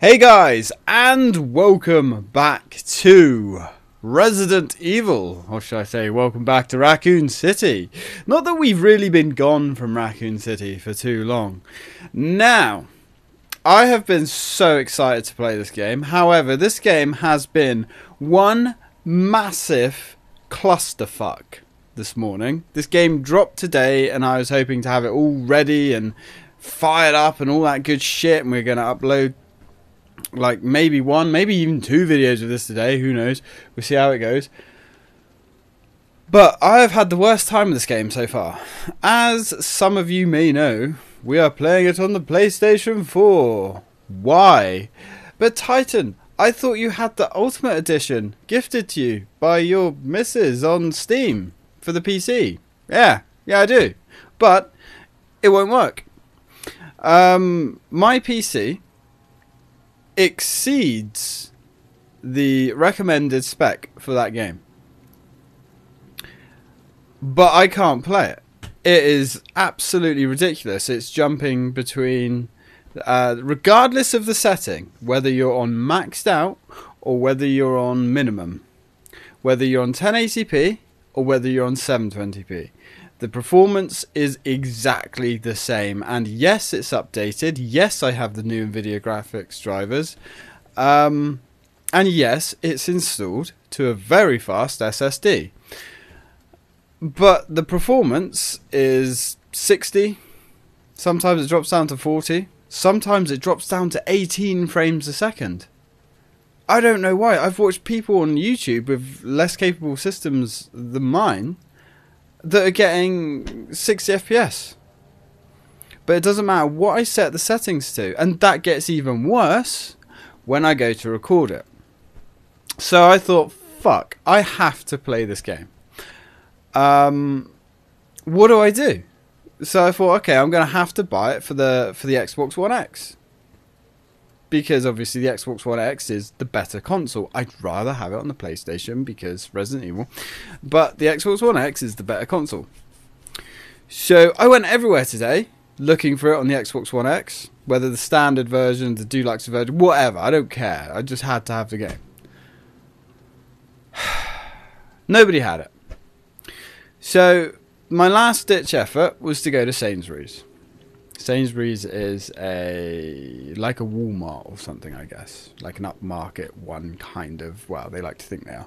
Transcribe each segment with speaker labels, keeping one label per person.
Speaker 1: Hey guys, and welcome back to Resident Evil, or should I say, welcome back to Raccoon City. Not that we've really been gone from Raccoon City for too long. Now, I have been so excited to play this game. However, this game has been one massive clusterfuck this morning. This game dropped today, and I was hoping to have it all ready and fired up and all that good shit, and we are going to upload like maybe one, maybe even two videos of this today. Who knows? We'll see how it goes. But I have had the worst time of this game so far. As some of you may know, we are playing it on the PlayStation 4. Why? But Tytan, I thought you had the Ultimate Edition gifted to you by your missus on Steam for the PC. Yeah, yeah, I do. But it won't work. Um, my PC exceeds the recommended spec for that game. But I can't play it. It is absolutely ridiculous. It's jumping between, uh, regardless of the setting, whether you're on maxed out or whether you're on minimum, whether you're on 1080p or whether you're on 720p. The performance is exactly the same. And yes, it's updated. Yes, I have the new NVIDIA graphics drivers. Um, and yes, it's installed to a very fast SSD. But the performance is 60. Sometimes it drops down to 40. Sometimes it drops down to 18 frames a second. I don't know why. I've watched people on YouTube with less capable systems than mine that are getting 60 FPS. But it doesn't matter what I set the settings to, and that gets even worse when I go to record it. So I thought, fuck, I have to play this game. Um, what do I do? So I thought, okay, I'm going to have to buy it for the for the Xbox One X because obviously the Xbox One X is the better console. I'd rather have it on the PlayStation because Resident Evil, but the Xbox One X is the better console. So I went everywhere today looking for it on the Xbox One X, whether the standard version, the deluxe version, whatever. I don't care. I just had to have the game. Nobody had it. So my last ditch effort was to go to Sainsbury's. Sainsbury's is a like a Walmart or something, I guess, like an upmarket one kind of. Well, they like to think they are.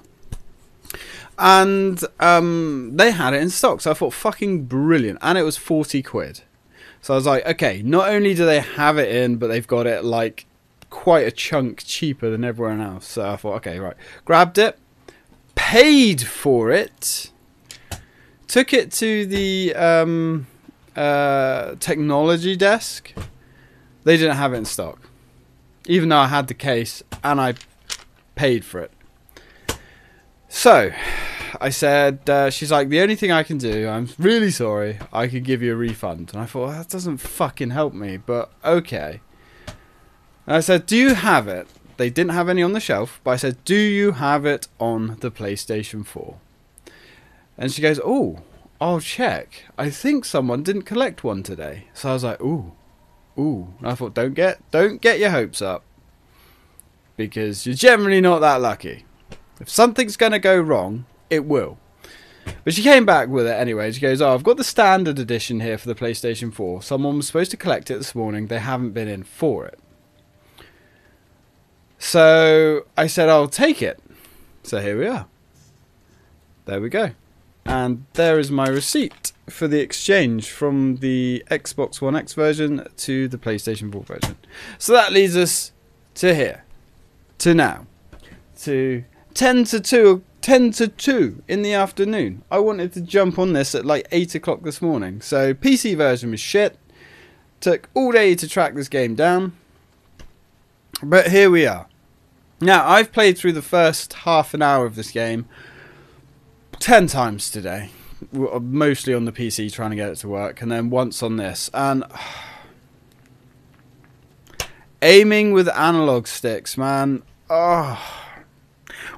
Speaker 1: And um, they had it in stock, so I thought fucking brilliant, and it was forty quid. So I was like, okay, not only do they have it in, but they've got it like quite a chunk cheaper than everyone else. So I thought, okay, right, grabbed it, paid for it, took it to the um, uh, technology desk, they didn't have it in stock. Even though I had the case and I paid for it. So, I said, uh, she's like, the only thing I can do, I'm really sorry, I could give you a refund. And I thought, well, that doesn't fucking help me, but okay. And I said, do you have it? They didn't have any on the shelf, but I said, do you have it on the PlayStation 4? And she goes, oh, I'll check. I think someone didn't collect one today. So I was like, ooh, ooh. And I thought, don't get, don't get your hopes up. Because you're generally not that lucky. If something's going to go wrong, it will. But she came back with it anyway. She goes, Oh, I've got the standard edition here for the PlayStation 4. Someone was supposed to collect it this morning. They haven't been in for it. So I said, I'll take it. So here we are. There we go. And there is my receipt for the exchange from the Xbox One X version to the PlayStation 4 version. So that leads us to here, to now, to 10 to 2, 10 to 2 in the afternoon. I wanted to jump on this at like 8 o'clock this morning. So PC version was shit. Took all day to track this game down. But here we are. Now, I've played through the first half an hour of this game 10 times today. Uh, mostly on the PC trying to get it to work, and then once on this. And aiming with analog sticks, man. Oh.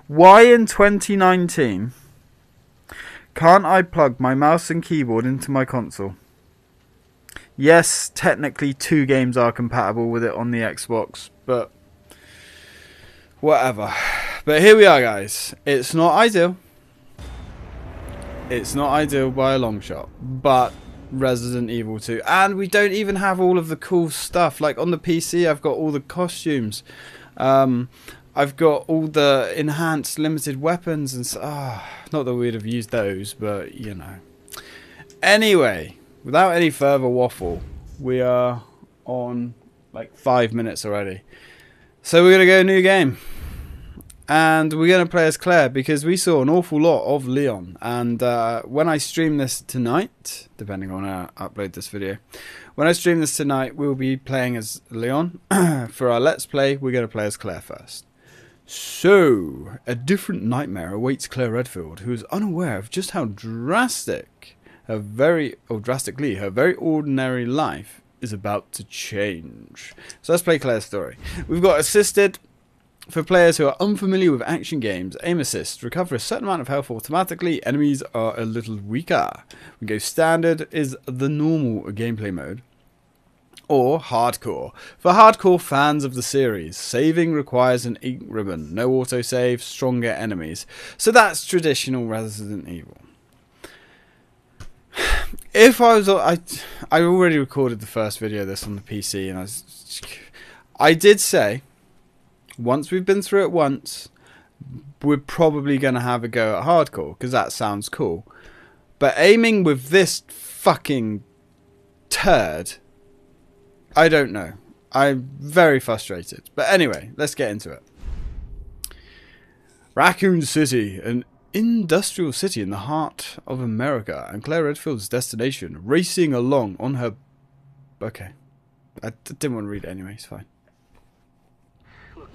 Speaker 1: Why in 2019 can't I plug my mouse and keyboard into my console? Yes, technically two games are compatible with it on the Xbox, but Whatever. But here we are, guys. It's not ideal. It's not ideal by a long shot. But Resident Evil 2. And we don't even have all of the cool stuff. Like on the PC, I've got all the costumes. Um, I've got all the enhanced limited weapons and so, oh, not that we'd have used those, but you know. Anyway, without any further waffle, we are on like five minutes already. So we're gonna go new game. And we're going to play as Claire because we saw an awful lot of Leon. And uh, when I stream this tonight, depending on how I upload this video, when I stream this tonight, we'll be playing as Leon. For our Let's Play, we're going to play as Claire first. So, a different nightmare awaits Claire Redfield, who is unaware of just how drastic her very, or drastically, her very ordinary life is about to change. So let's play Claire's story. We've got assisted for players who are unfamiliar with action games, aim assist, recover a certain amount of health automatically, enemies are a little weaker. We go standard is the normal gameplay mode. Or hardcore. For hardcore fans of the series, saving requires an ink ribbon, no autosave, stronger enemies. So that's traditional Resident Evil. If I was, I, I already recorded the first video of this on the PC, and I was, I did say once we've been through it once, we're probably going to have a go at hardcore because that sounds cool. But aiming with this fucking turd, I don't know. I'm very frustrated. But anyway, let's get into it. Raccoon City, an industrial city in the heart of America, and Claire Redfield's destination, racing along on her. Okay. I didn't want to read it anyway, it's fine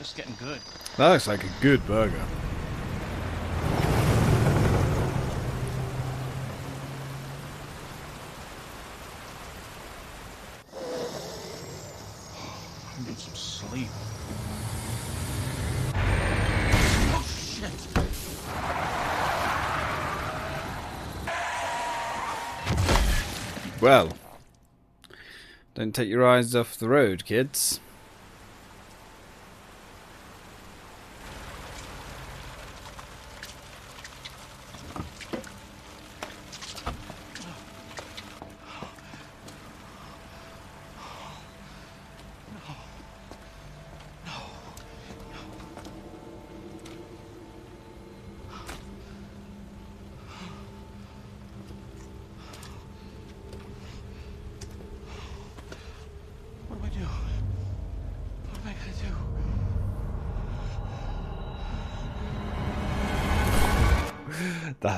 Speaker 2: Just getting good.
Speaker 1: That looks like a good burger.
Speaker 2: I need some sleep. Oh, shit.
Speaker 1: Well, don't take your eyes off the road, kids.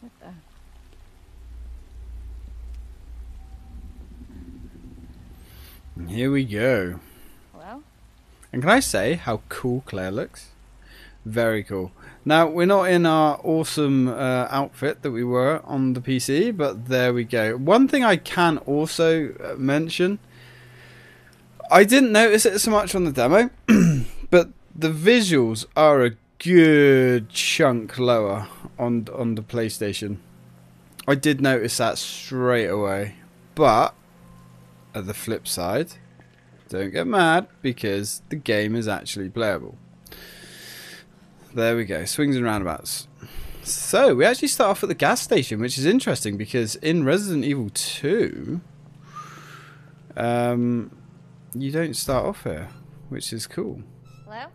Speaker 3: What the?
Speaker 1: Here we go.
Speaker 3: Well.
Speaker 1: And can I say how cool Claire looks? Very cool. Now, we're not in our awesome uh, outfit that we were on the PC, but there we go. One thing I can also uh, mention I didn't notice it so much on the demo, but the visuals are a good chunk lower on on the PlayStation. I did notice that straight away. But at the flip side, don't get mad because the game is actually playable. There we go, swings and roundabouts. So we actually start off at the gas station, which is interesting because in Resident Evil 2, um, you don't start off here, which is cool.
Speaker 3: Hello?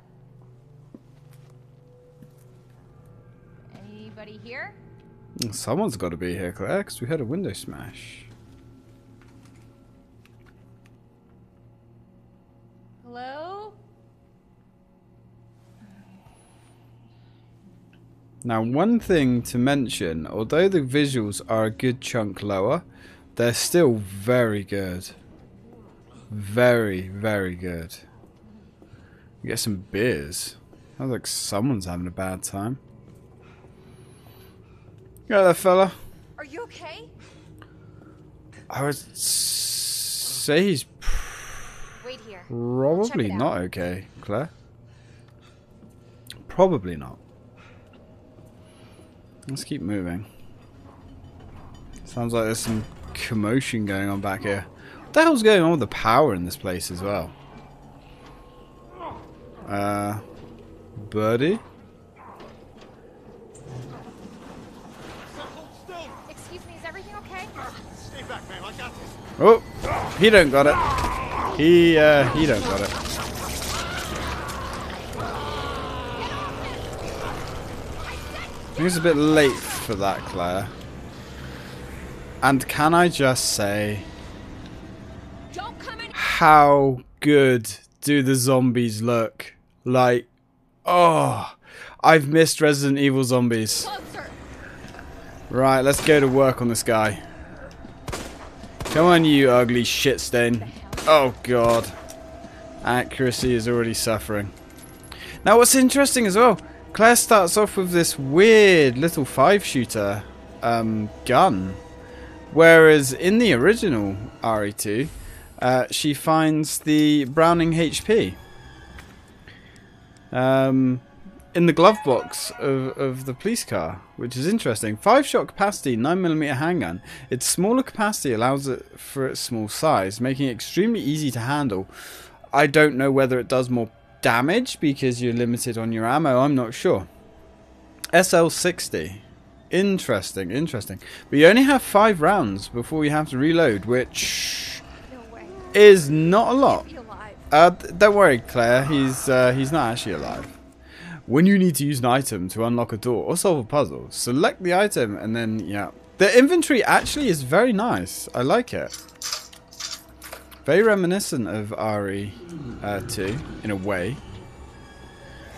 Speaker 3: Anybody here?
Speaker 1: Someone's got to be here, Claire, because we had a window smash.
Speaker 3: Hello?
Speaker 1: Now, one thing to mention, although the visuals are a good chunk lower, they're still very good. Very, very good. You get some beers. Sounds like someone's having a bad time. Got that fella?
Speaker 3: Are you okay?
Speaker 1: I would say he's
Speaker 3: Wait here.
Speaker 1: probably not okay, Claire. Probably not. Let's keep moving. Sounds like there's some commotion going on back here. What the hell's going on with the power in this place as well? Uh, Birdie?
Speaker 2: Hold still.
Speaker 3: Excuse me, is everything okay?
Speaker 2: Stay back, ma'am. I got this.
Speaker 1: Oh, he don't got it. He, uh, he don't got it. I think it's a bit late for that, Claire. And can I just say,
Speaker 3: Don't come in.
Speaker 1: how good do the zombies look? Like, oh, I've missed Resident Evil zombies. Right, let's go to work on this guy. Come on, you ugly shit stain. Oh, God. Accuracy is already suffering. Now, what's interesting as well, Claire starts off with this weird little five shooter um, gun. Whereas in the original RE2, uh, she finds the Browning HP. Um, in the glove box of, of the police car, which is interesting. Five shot capacity, 9mm handgun. Its smaller capacity allows it for its small size, making it extremely easy to handle. I don't know whether it does more damage because you're limited on your ammo, I'm not sure. SLS 60. Interesting, interesting. But you only have five rounds before you have to reload, which
Speaker 3: No
Speaker 1: is not a lot. Uh, don't worry, Claire. He's uh, he's not actually alive. When you need to use an item to unlock a door or solve a puzzle, select the item and then yeah. The inventory actually is very nice. I like it. Very reminiscent of RE2 uh, in a way.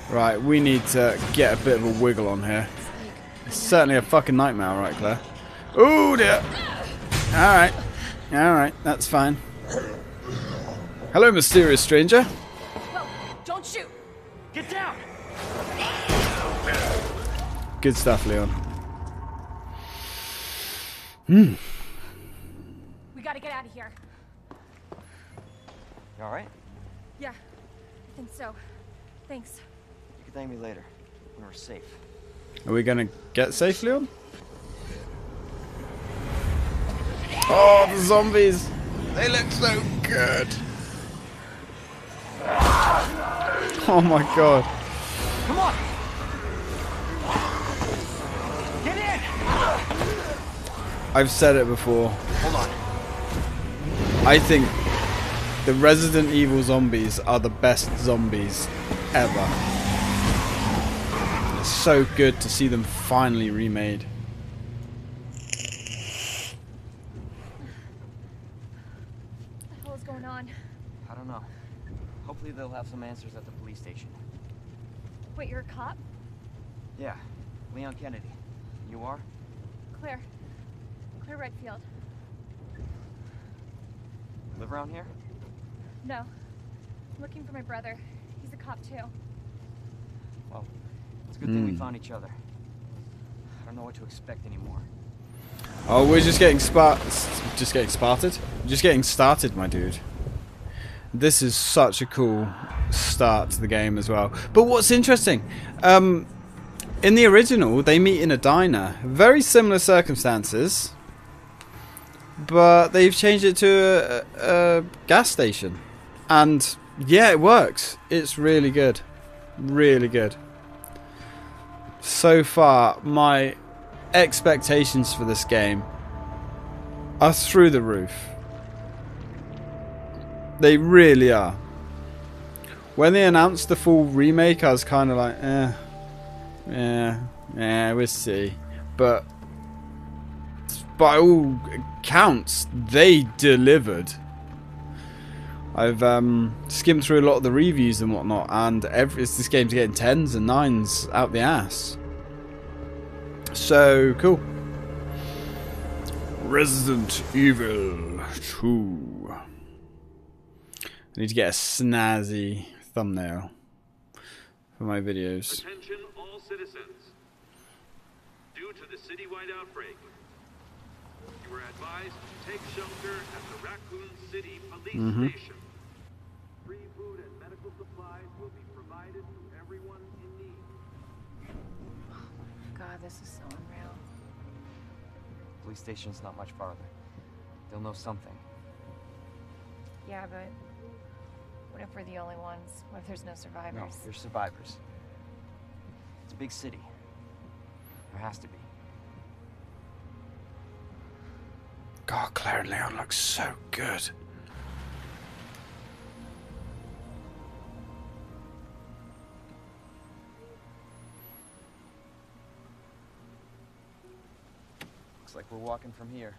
Speaker 1: Right, we need to get a bit of a wiggle on here. It's certainly a fucking nightmare, right, Claire? Oh dear. All right, all right, that's fine. Hello, mysterious stranger.
Speaker 3: Whoa, don't shoot.
Speaker 2: Get down.
Speaker 1: Good stuff, Leon. Hmm.
Speaker 3: We gotta get out of here.
Speaker 4: You alright?
Speaker 3: Yeah, I think so. Thanks.
Speaker 4: You can thank me later when we're safe.
Speaker 1: Are we gonna get safe, Leon? Oh, the zombies! They look so good. Oh my god.
Speaker 4: Come on! Get in!
Speaker 1: I've said it before.
Speaker 4: Hold on.
Speaker 1: I think the Resident Evil zombies are the best zombies ever. It's so good to see them finally remade.
Speaker 3: What the hell is going on?
Speaker 4: I don't know. Hopefully they'll have some answers at the police station.
Speaker 3: Wait, you're a cop?
Speaker 4: Yeah, Leon Kennedy. You are?
Speaker 3: Claire. Claire Redfield.
Speaker 4: Live around here?
Speaker 3: No. I'm looking for my brother. He's a cop too.
Speaker 4: Well, it's a good thing we
Speaker 1: Hmm.
Speaker 4: found each other. I don't know what to expect anymore.
Speaker 1: Oh, we're just getting spart, just getting started. Just getting started, my dude. This is such a cool start to the game as well. But what's interesting, um, in the original, they meet in a diner. Very similar circumstances, but they've changed it to a, a gas station. And yeah, it works. It's really good. Really good. So far, my expectations for this game are through the roof. They really are. When they announced the full remake, I was kind of like, eh, yeah, yeah, we'll see. But by all accounts, they delivered. I've um, skimmed through a lot of the reviews and whatnot, and every, this game's getting tens and nines out the ass. So cool. Resident Evil 2. I need to get a snazzy thumbnail for my videos.
Speaker 5: Attention all citizens. Due to the citywide outbreak, you are advised to take shelter at the Raccoon City Police mm-hmm. Station. Free food and medical supplies will be provided to everyone in need.
Speaker 3: God, this is so unreal.
Speaker 4: Police station's not much farther. They'll know something.
Speaker 3: Yeah, but what if we're the only ones? What if there's no
Speaker 4: No,
Speaker 3: survivors?
Speaker 4: they're survivors. It's a big city. There has to be.
Speaker 1: God, Claire and Leon look so good.
Speaker 4: Looks like we're walking from here.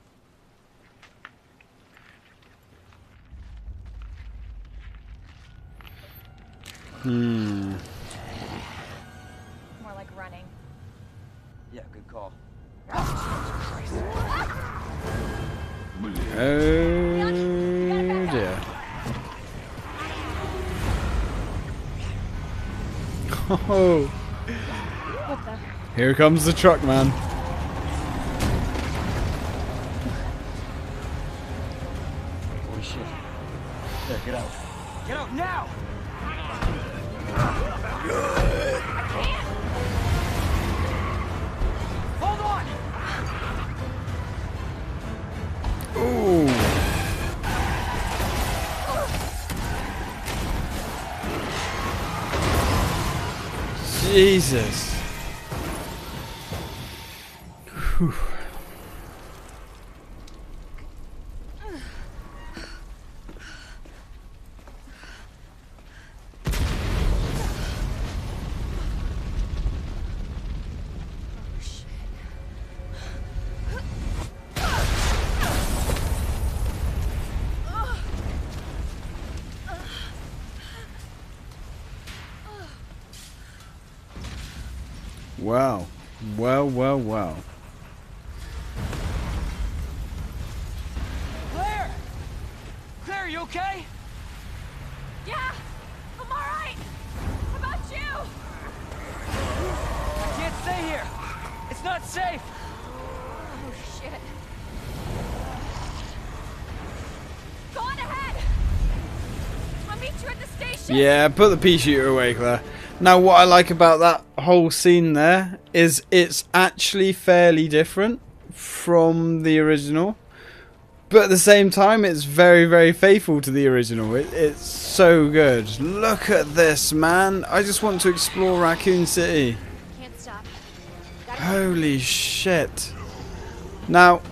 Speaker 1: Hmm.
Speaker 3: More like running.
Speaker 4: Yeah, good call.
Speaker 1: Oh dear. Oh, here comes the truck man. Jesus. Whew.
Speaker 3: Yeah,
Speaker 1: put the pea shooter away, Claire. Now, what I like about that whole scene there is it's actually fairly different from the original, but at the same time, it's very, very faithful to the original. It, it's so good. Look at this, man. I just want to explore Raccoon City.
Speaker 3: Can't stop. Gotta
Speaker 1: Holy shit. Now,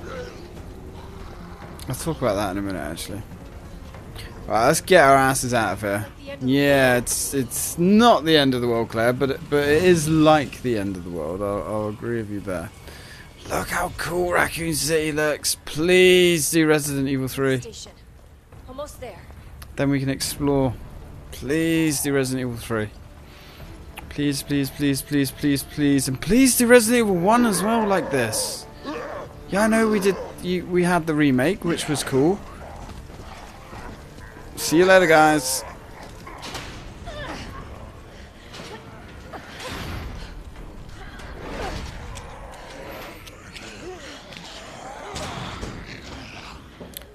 Speaker 1: I'll talk about that in a minute, actually. Right, let's get our asses out of here. Yeah, it's it's not the end of the world, Claire, but it, but it is like the end of the world. I'll, I'll agree with you there. Look how cool Raccoon City looks. Please do Resident Evil 3.
Speaker 3: Station. Almost there.
Speaker 1: Then we can explore. Please do Resident Evil 3. Please, please, please, please, please, please, and please do Resident Evil 1 as well, like this. Yeah, I know we did. You, we had the remake, which was cool. See you later, guys.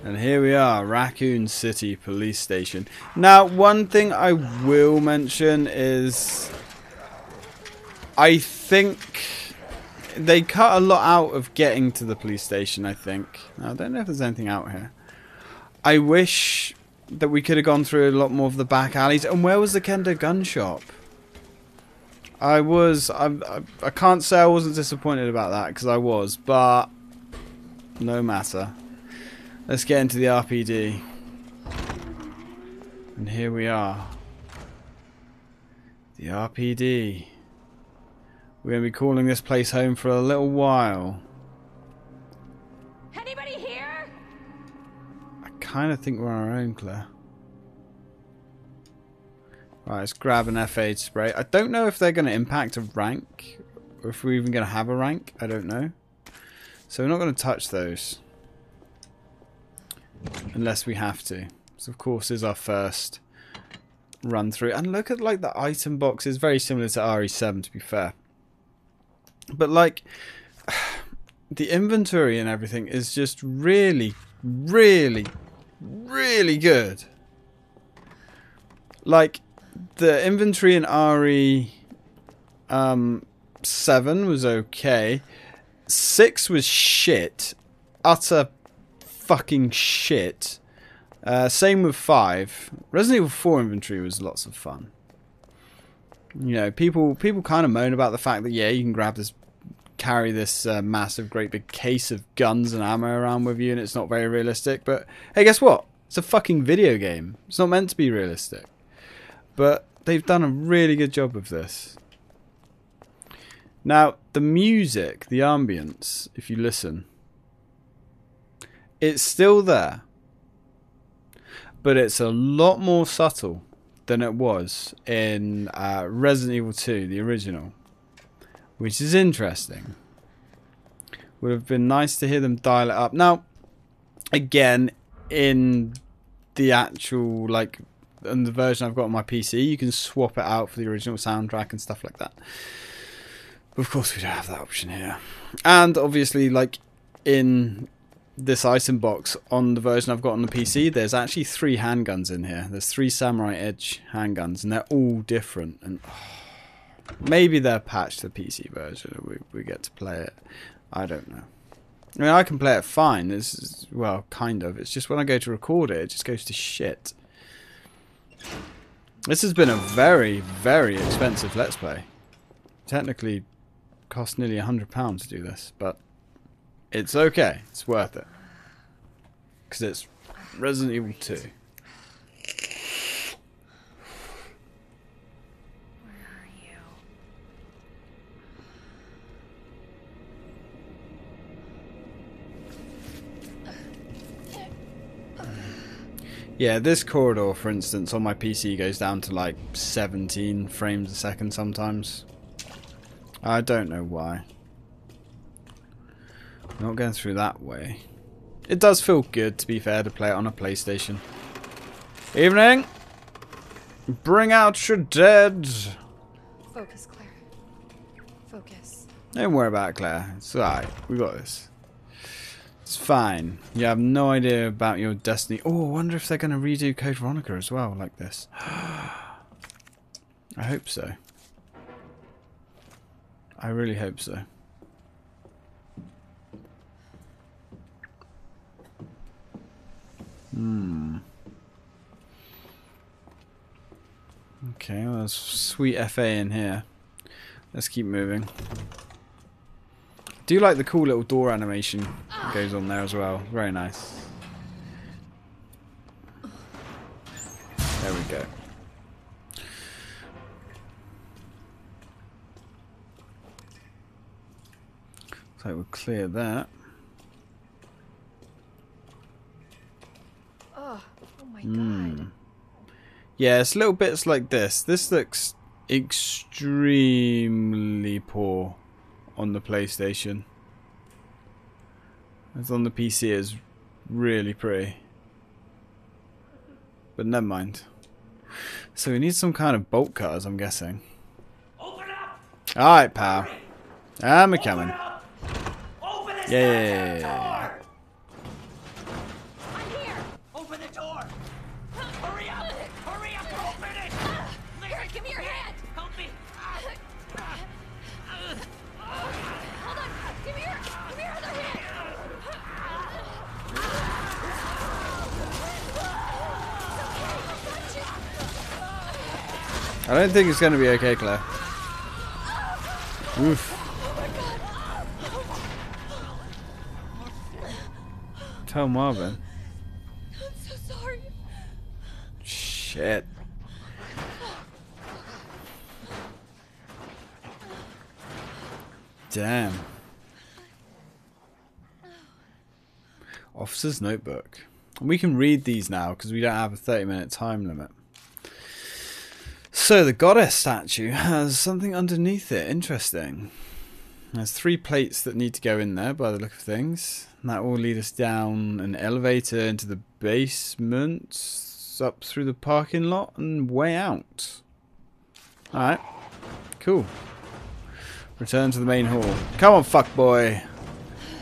Speaker 1: And here we are, Raccoon City Police Station. Now, one thing I will mention is I think they cut a lot out of getting to the police station, I think. I don't know if there's anything out here. I wish that we could have gone through a lot more of the back alleys. And where was the Kendo gun shop? I was. I, I, I can't say I wasn't disappointed about that because I was, but no matter. Let's get into the RPD. And here we are. The RPD. We're going to be calling this place home for a little while.
Speaker 3: Anybody here?
Speaker 1: I kind of think we're on our own, Claire. Right, let's grab an F8 spray. I don't know if they're going to impact a rank, or if we're even going to have a rank. I don't know. So we're not going to touch those. Unless we have to. So of course is our first run through. And look at like the item boxes. Very similar to RE7 to be fair. But like the inventory and everything is just really, really, really good. Like the inventory in RE um, 7 was okay. 6 was shit. Utter fucking shit. Uh, same with 5. Resident Evil 4 inventory was lots of fun. You know, people people kind of moan about the fact that, yeah, you can grab this, carry this uh, massive, great big case of guns and ammo around with you and it's not very realistic. But, hey, guess what? It's a fucking video game. It's not meant to be realistic. But they've done a really good job of this. Now, the music, the ambience, if you listen, it's still there. But it's a lot more subtle than it was in uh, Resident Evil 2, the original. Which is interesting. Would have been nice to hear them dial it up. Now, again, in the actual, like, and the version I've got on my PC, you can swap it out for the original soundtrack and stuff like that. But of course, we don't have that option here. And obviously, like in this item box on the version I've got on the PC, there's actually three handguns in here. There's three Samurai Edge handguns, and they're all different. And oh, maybe they're patched to the PC version, we we get to play it. I don't know. I mean, I can play it fine. This is, well, kind of. It's just when I go to record it, it just goes to shit. This has been a very, very expensive Let's Play. Technically cost nearly a £100 to do this, but it's okay. It's worth it. Because it's Resident Evil 2. Yeah, this corridor, for instance, on my PC goes down to like 17 frames a second sometimes. I don't know why. Not going through that way. It does feel good, to be fair, to play it on a PlayStation. Evening! Bring out your dead!
Speaker 3: Focus, Claire. Focus.
Speaker 1: Don't worry about it, Claire. It's alright. We got this. It's fine. You have no idea about your destiny. Oh, I wonder if they're going to redo Code Veronica as well, like this. I hope so. I really hope so. Hmm. Okay, well, there's sweet FA in here. Let's keep moving. Do you like the cool little door animation that goes on there as well? Very nice. There we go. So we'll clear that.
Speaker 3: Oh, oh my
Speaker 1: Hmm.
Speaker 3: god.
Speaker 1: Yeah, it's little bits like this. This looks extremely poor on the PlayStation. As on the PC is really pretty. But never mind. So we need some kind of bolt cutters, I'm guessing.
Speaker 2: Open up!
Speaker 1: Alright, pal. I'm a coming.
Speaker 2: Open up! Open this
Speaker 1: Yeah, I don't think it's going to be okay, Claire. Oof. Tell Marvin.
Speaker 3: I'm so sorry.
Speaker 1: Shit. Damn. Officer's notebook. We can read these now because we don't have a 30 minute time limit. So the goddess statue has something underneath it. Interesting. There's three plates that need to go in there by the look of things. And that will lead us down an elevator into the basement, up through the parking lot, and way out. Alright. Cool. Return to the main hall. Come on, fuckboy.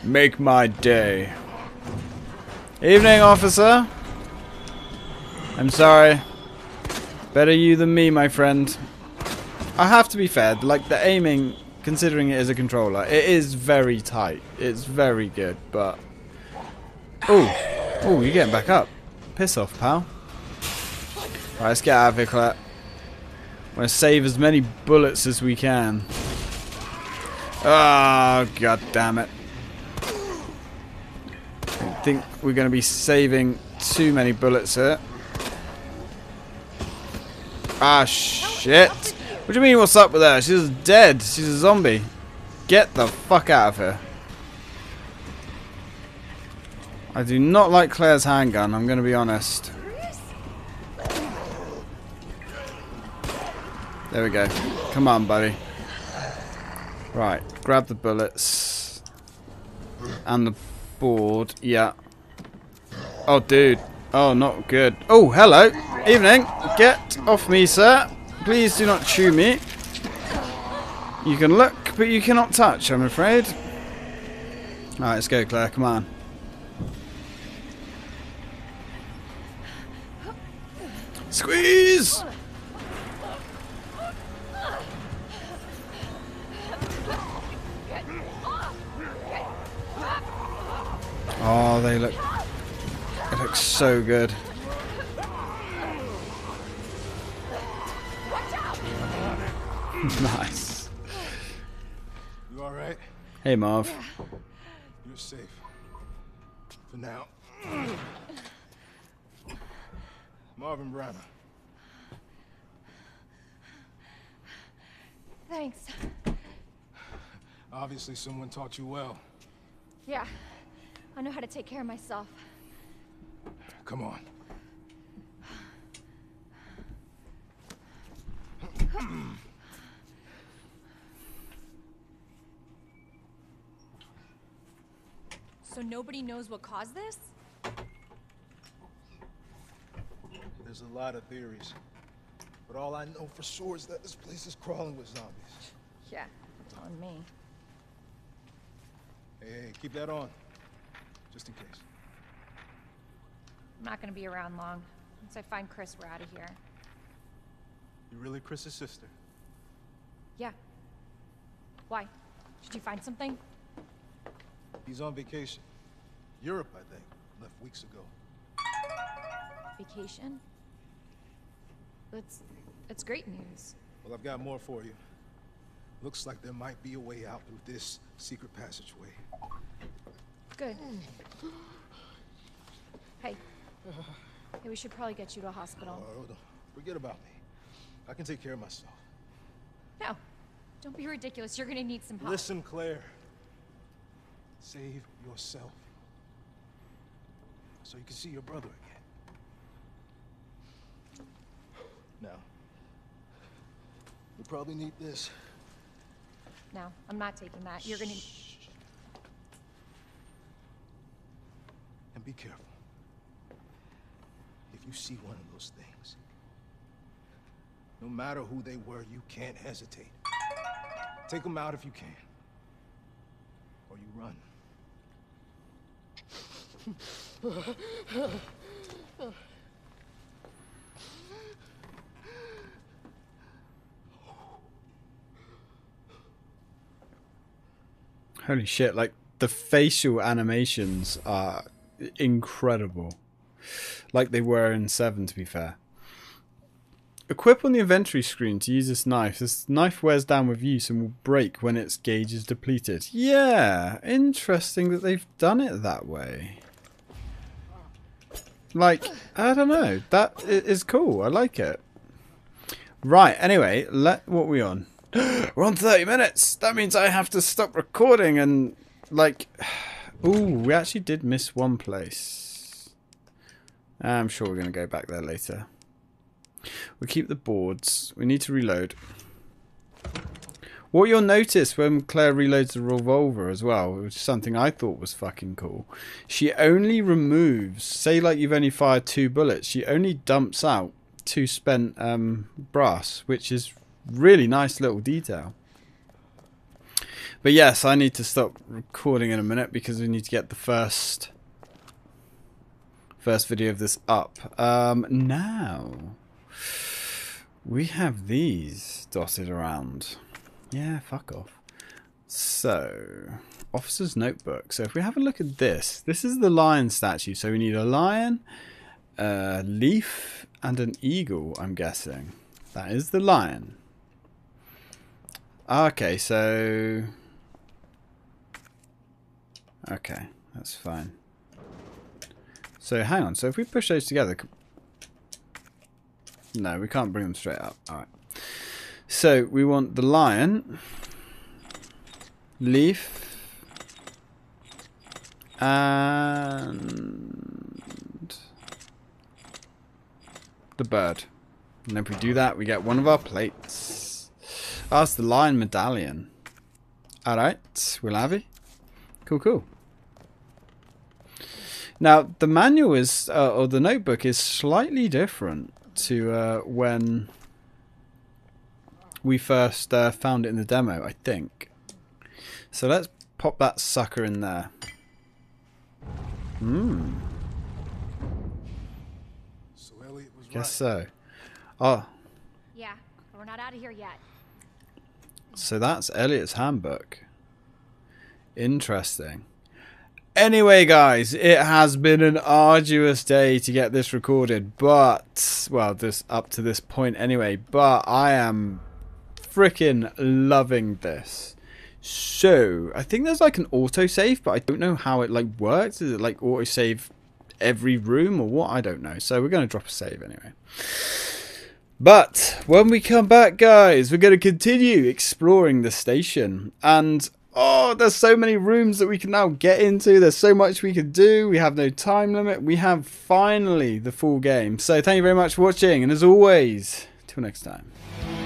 Speaker 1: Make my day. Evening, officer. I'm sorry. Better you than me, my friend. I have to be fair, like the aiming, considering it is a controller, it is very tight. It's very good, but... Oh, oh, you're getting back up. Piss off, pal. Right, let's get out of here, Claire. I'm going to save as many bullets as we can. Oh, god damn it. I think we're going to be saving too many bullets here. Ah, shit. What do you mean, what's up with her? She's dead. She's a zombie. Get the fuck out of here. I do not like Claire's handgun, I'm going to be honest. There we go. Come on, buddy. Right, grab the bullets. And the board. Yeah. Oh, dude. Oh, not good. Oh, hello. Evening. Get off me, sir. Please do not chew me. You can look, but you cannot touch, I'm afraid. Alright, let's go, Claire. Come on. Squeeze! Oh, they look. It looks so good. nice.
Speaker 2: You all right?
Speaker 1: Hey, Marv.
Speaker 2: You're safe. For now. Marvin Branagh.
Speaker 3: Thanks.
Speaker 2: Obviously, someone taught you well.
Speaker 3: Yeah. I know how to take care of myself.
Speaker 2: Come on.
Speaker 3: So nobody knows what caused this?
Speaker 2: There's a lot of theories. But all I know for sure is that this place is crawling with zombies.
Speaker 3: Yeah, on me.
Speaker 2: Hey, hey, keep that on. Just in case.
Speaker 3: I'm not gonna be around long. Once I find Chris, we're out of here.
Speaker 2: You really Chris's sister?
Speaker 3: Yeah. Why? Did you find something?
Speaker 2: He's on vacation. Europe, I think. Left weeks ago.
Speaker 3: Vacation? That's that's great news.
Speaker 2: Well, I've got more for you. Looks like there might be a way out through this secret passageway.
Speaker 3: Good. Hey. Hey, we should probably get you to a hospital.
Speaker 2: Oh, forget about me. I can take care of myself.
Speaker 3: No. Don't be ridiculous. You're gonna need some help.
Speaker 2: Listen, Claire. Save yourself. So you can see your brother again. Now, you probably need this.
Speaker 3: No, I'm not taking that. You're gonna.
Speaker 2: And be careful. You see one of those things, no matter who they were, you can't hesitate. Take them out if you can. Or you run.
Speaker 1: Holy shit, like the facial animations are incredible. Like they were in 7 to be fair. Equip on the inventory screen to use this knife. This knife wears down with use and will break when its gauge is depleted. Yeah, interesting that they've done it that way. Like, I don't know. That is cool. I like it. Right, anyway, let what we on? We're on 30 minutes. That means I have to stop recording and like Ooh, we actually did miss one place. I'm sure we're going to go back there later. We'll keep the boards. We need to reload. What you'll notice when Claire reloads the revolver as well, which is something I thought was fucking cool, she only removes, say like you've only fired two bullets, she only dumps out two spent um, brass, which is really nice little detail. But yes, I need to stop recording in a minute because we need to get the first first video of this up. Um, now we have these dotted around. Yeah, fuck off. So, officer's notebook. So if we have a look at this, this is the lion statue. So we need a lion, a leaf, and an eagle. I'm guessing that is the lion. Okay, so Okay, that's fine. So hang on, so if we push those together... No, we can't bring them straight up. Alright. So we want the lion, leaf, and the bird. And if we do that, we get one of our plates. It's the lion medallion. Alright, we'll have it. Cool, cool. Now, the manual is, uh, or the notebook is slightly different to uh, when we first uh, found it in the demo, I think. So let's pop that sucker in there. Hmm,
Speaker 2: So Elliot was
Speaker 1: guess so. Oh,
Speaker 3: Yeah, but we're not out of here yet.
Speaker 1: so that's Elliot's handbook. Interesting. Anyway, guys, it has been an arduous day to get this recorded, but, well, this up to this point anyway, but I am freaking loving this. So, I think there's like an autosave, but I don't know how it like works. Is it like autosave every room or what? I don't know. So, we're going to drop a save anyway. But when we come back, guys, we're going to continue exploring the station. And oh, there's so many rooms that we can now get into. There's so much we can do. We have no time limit. We have finally the full game. So thank you very much for watching. And as always, till next time.